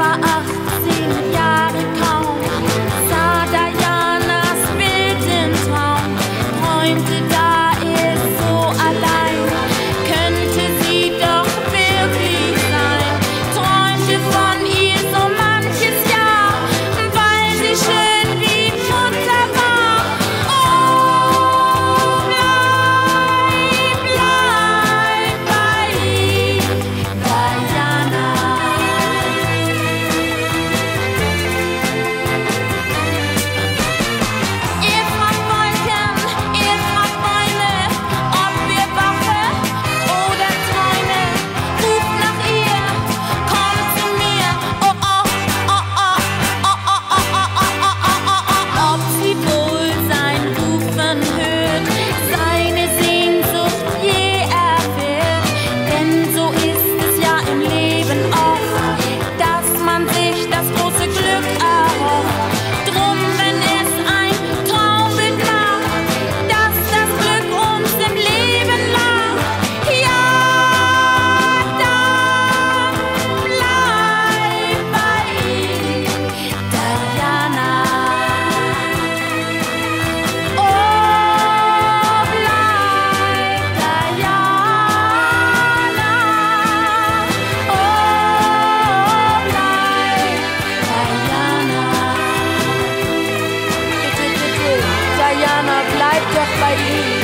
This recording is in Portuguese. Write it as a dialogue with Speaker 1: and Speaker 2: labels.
Speaker 1: our vai te afair.